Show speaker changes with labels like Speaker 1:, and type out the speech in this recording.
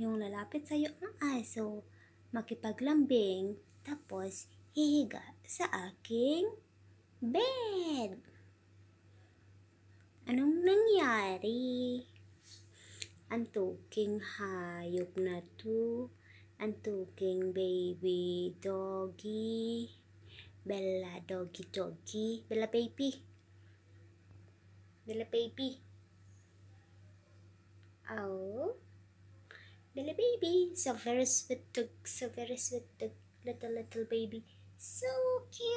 Speaker 1: yung lalapit sa'yo ang aso, makipaglambing, tapos hihiga sa aking bed. Anong nangyari? Ang tuking hayop na to, ang tuking baby doggy, Bella doggy doggy, Bella baby, Bella baby. Oh, Bella baby, so very sweet dog, so very sweet dog, little little baby, so cute,